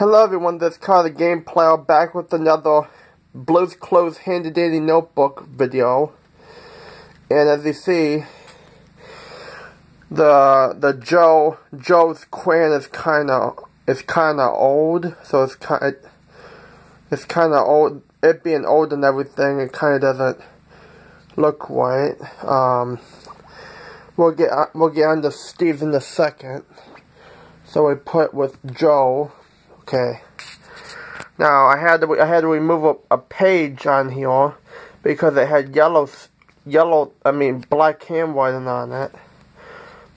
Hello everyone, this is Carl the Game Player back with another Blues Clues Handy Dandy Notebook video. And as you see, the the Joe Joe's crayon is kinda it's kinda old, so it's kinda it's kinda old it being old and everything, it kinda doesn't look right. Um we'll get we'll get on to Steve in a second. So we put with Joe Okay. Now I had to I had to remove a, a page on here because it had yellow yellow I mean black handwriting on it.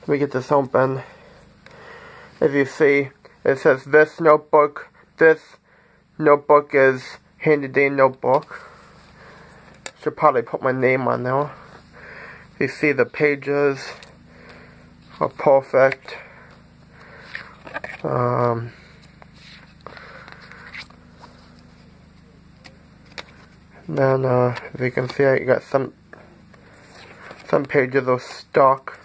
Let me get this open. As you see, it says this notebook. This notebook is Handy Dandy notebook. Should probably put my name on there. You see the pages are perfect. Um, then uh, as you can see I got some some pages of stock.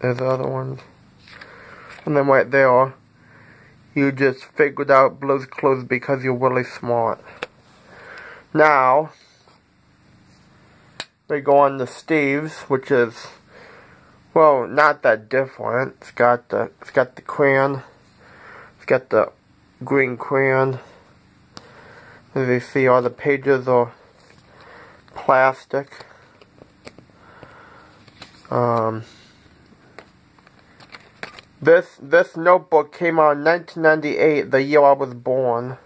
There's the other ones. And then right there you just figured out Blues Clues because you're really smart. Now we go on to Steve's which is well not that different. It's got the it's got the crayon. It's got the green crayon as you see, all the pages are plastic. Um, this this notebook came out in 1998, the year I was born.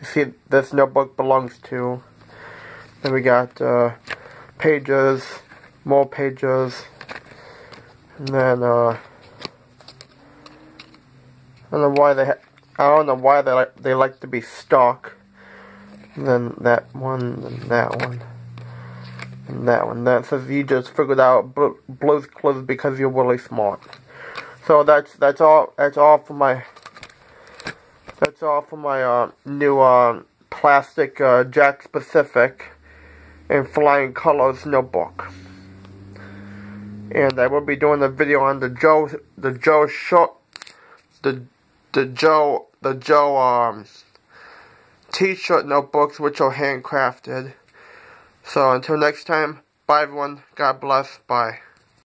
You see, this notebook belongs to. Then we got uh, pages, more pages, and then uh, I don't know why they I don't know why they like they like to be stock then that one, then that one, and that one. That says you just figured out Blues Clues because you're really smart. So that's that's all. That's all for my. That's all for my uh, new uh, plastic uh, Jakks Pacific and Flying Colors notebook. And I will be doing a video on the Joe, the Joe short, the the Joe, the Joe um t-shirt notebooks which are handcrafted. So until next time, bye everyone, God bless, bye.